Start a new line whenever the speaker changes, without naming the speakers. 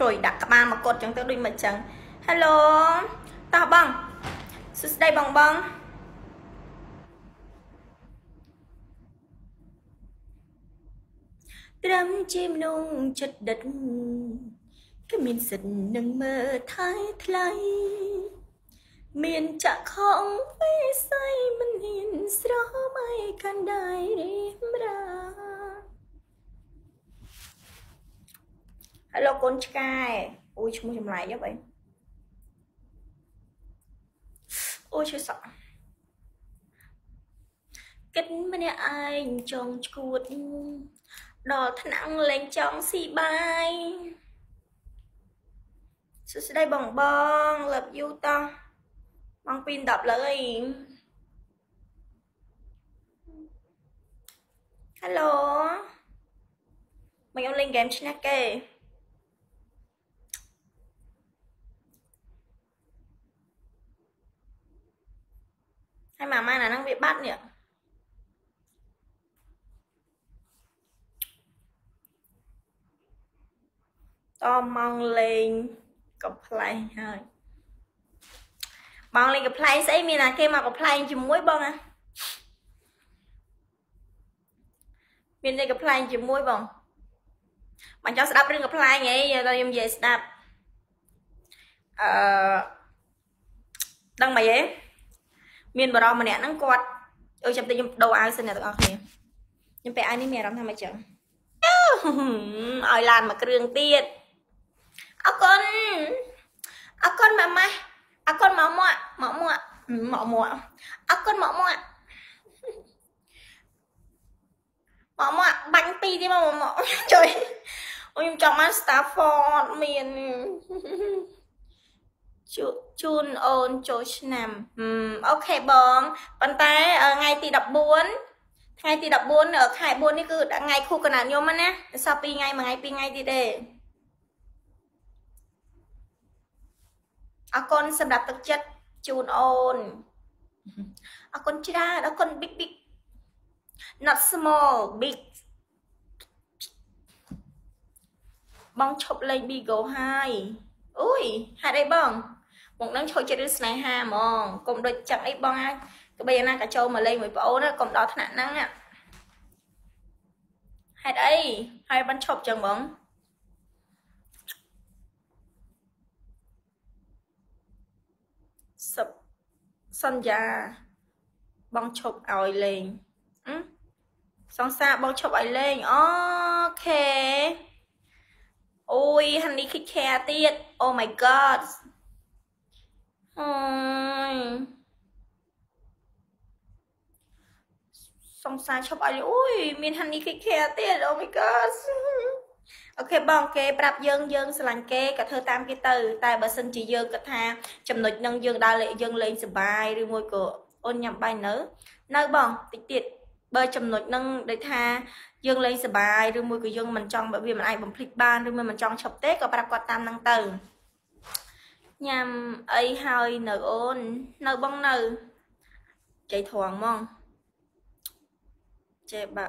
ជួយដាក់ក្បាលមកកត់ចឹងទៅដូចមិនចឹង Hello តោះបងសួស្ដីបងបងត្រឹមជាមនុស្សចិត្តដិតគឺមានសិទ្ធនឹងមើលថៃថ្លៃមានចាក់ខំវិស័យមិនហ៊ានស្រមៃកាន់ដៃរៀមរា Hello កូនឆ្កែអូយឈ្មោះចម្លែកហ៎បងអូយឈឺសក់គិតម្នាក់ឯងចង់ឈួតដល់ថ្នាក់លេងចង់ស៊ីបាយសួស្ដីបងបង love you តោះបងពី10លើអី Hello មកខ្ញុំលេងហ្គេមឈ្នះគេ ហើយម៉ាម៉ាណាហ្នឹងវាបាត់នេះតម៉ងលេងកំ pl ែងហើយបងលេងកំ pl ែងស្អីមានណាគេមកកំ pl ែងជាមួយបងណាមានលេងកំ pl ែងជាមួយបងបងចង់ស្ដាប់រឿងកំ pl ែងអីដល់ខ្ញុំនិយាយស្ដាប់អឺដឹងមិនហេ មានបរិម្នាក់ហ្នឹងគាត់អើចាំតិចខ្ញុំដូរអាវសិនអ្នកទាំងអស់គ្នាខ្ញុំពាក់អាវនេះមានអារម្មណ៍ថាមិនចឹងឲ្យឡានមួយគ្រឿងទៀតអរគុណអរគុណម៉ាម៉ាអរគុណម៉ាម៉ាម៉ាម៉ាម៉ាម៉ាអរគុណម៉ាម៉ាម៉ាម៉ាបាញ់ពីរទៀតម៉ាម៉ាជួយខ្ញុំចង់បាន Stafford មាន ជូនអូនចូលឆ្នាំអូខេបងប៉ុន្តែថ្ងៃទី14ថ្ងៃទី14ខែ4នេះគឺថ្ងៃខួបកណ្ដាលខ្ញុំណាសោះ2ថ្ងៃមួយថ្ងៃ2ថ្ងៃទៀតទេអរគុណសម្រាប់ទឹកចិត្តជូនអូនអរគុណច្រើនអរគុណ big big not small big បងឈប់លេង Bigo ហើយអូយហេតុអីបង មកនឹងឈុយចិត្តឬស្នេហាហ្មងកុំដូចចឹងអីបងអាចក្បីណាក៏ចូលមកលេងមួយប្អូនកុំដល់ថ្នាក់ហ្នឹងហេតុអីហើយបានឈប់ចឹងបងសឹបសន្យាបងឈប់ឲ្យលេងសង្សារបងឈប់ឲ្យលេងអូខេអូយហានីគិតខែទៀត Oh my god អើ យសង្សារឈប់ឲ្យអូយមានហានីគិតខែទៀត Oh my god អូខេបងគេប្រាប់យើងយើងស្រឡាញ់គេក៏ធ្វើតាមគេទៅ តែបើសិនជាយើងគិតថាចំណុចនឹងយើងដើរលេងយើងលេងសបាយឬមួយក៏អូនញ៉ាំបាយនៅនៅបងតិចទៀតបើចំណុចនឹងដូចថាយើងលេងសបាយឬមួយក៏យើងមិនចង់បើវាមិនអាចបំភ្លេចបានឬមិនចង់ឈប់ទេក៏ប្រាប់គាត់តាមហ្នឹងទៅ ញ៉ាំអីហើយនៅអូននៅបងនៅចៃធំហ្មងចេះបើ